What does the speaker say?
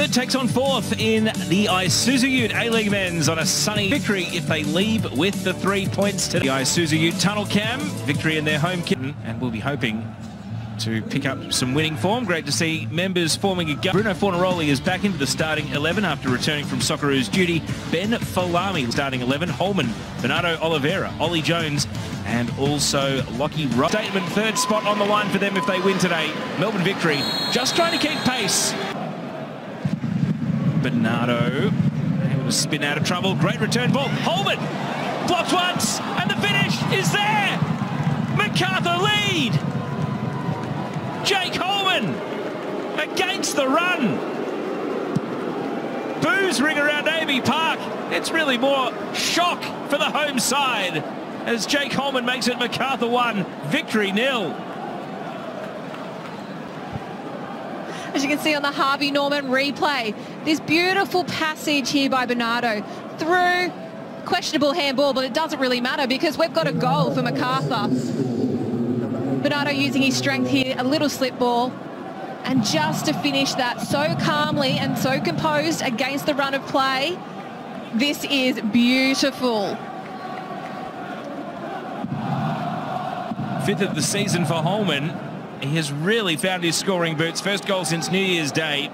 Third takes on fourth in the Isuzu Ute A-League men's on a sunny victory if they leave with the three points to the Isuzu Ute Tunnel Cam. Victory in their home kit and we'll be hoping to pick up some winning form. Great to see members forming a gut. Bruno Fornaroli is back into the starting 11 after returning from Socceroos duty. Ben Folami starting 11. Hollman, Bernardo Oliveira, Ollie Jones and also Lockie Ross. Statement third spot on the line for them if they win today. Melbourne victory. Just trying to keep pace. Bernardo able to spin out of trouble. Great return ball. Hollman blocked once and the finish is there. MacArthur lead. Jake Hollman against the run. Boos ring around AAMI Park. It's really more shock for the home side as Jake Hollman makes it MacArthur 1, victory nil. As you can see on the Harvey Norman replay, this beautiful passage here by Bernardo through questionable handball, but it doesn't really matter because we've got a goal for MacArthur. Bernardo using his strength here, a little slip ball, and just to finish that so calmly and so composed against the run of play, this is beautiful. Fifth of the season for Hollman. He has really found his scoring boots. First goal since New Year's Day.